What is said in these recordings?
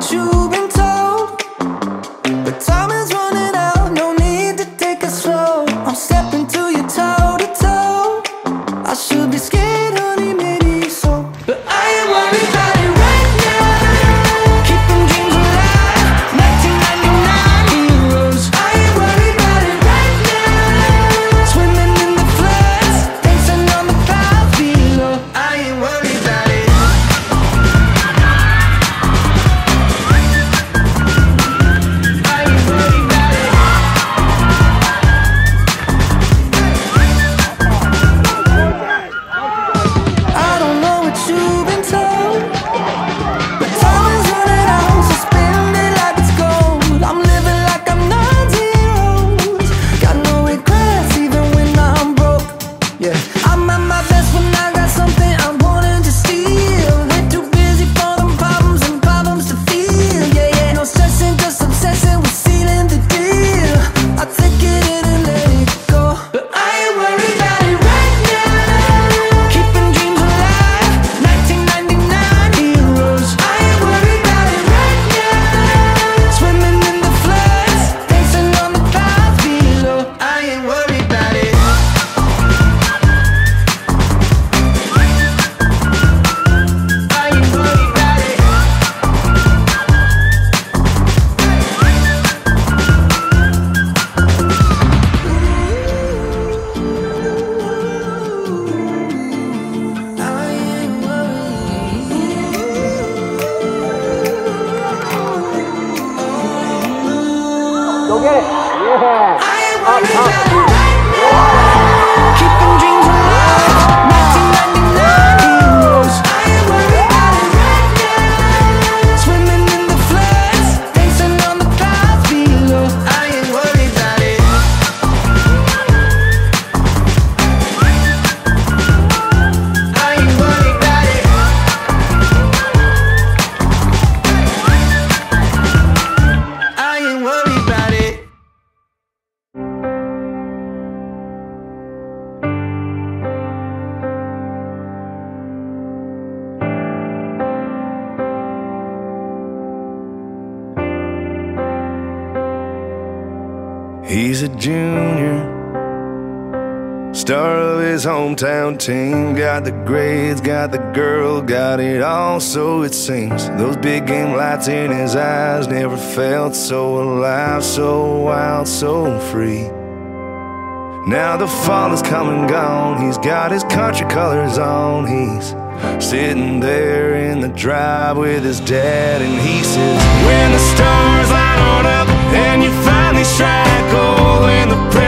what you've been told, but time is running. Up top. He's a junior, star of his hometown team. Got the grades, got the girl, got it all, so it seems. Those big game lights in his eyes never felt so alive, so wild, so free. Now the fall is come and gone, he's got his country colors on. He's sitting there in the drive with his dad, and he says, When the stars light on up and you finally strike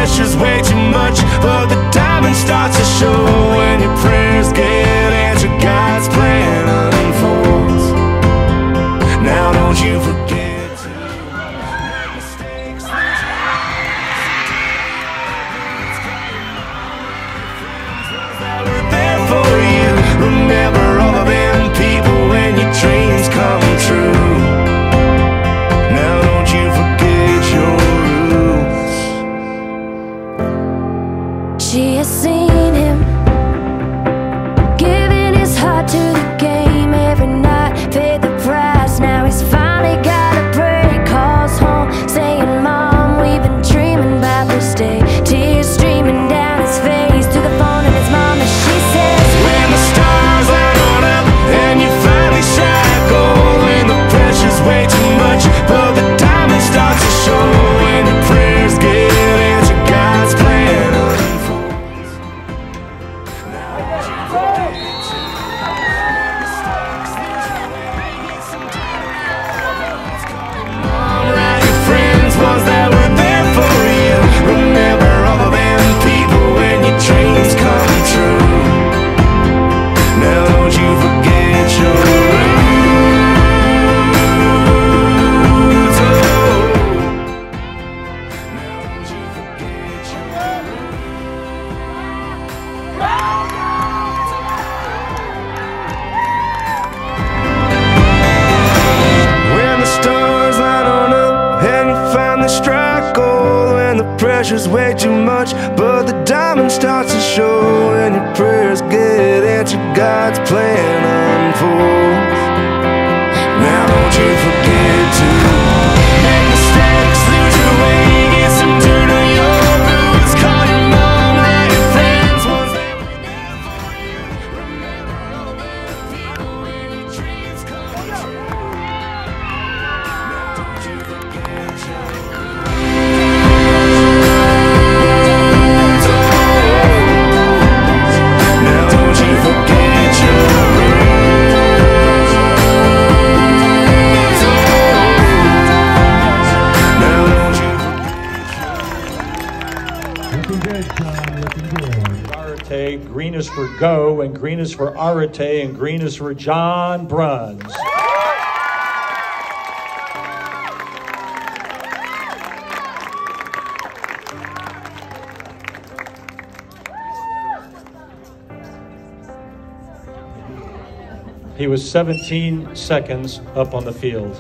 pressure's way too much. But the diamond starts to show When your prayers get pressure's way too Green is for go, and green is for Arete, and green is for John Bruns. He was 17 seconds up on the field.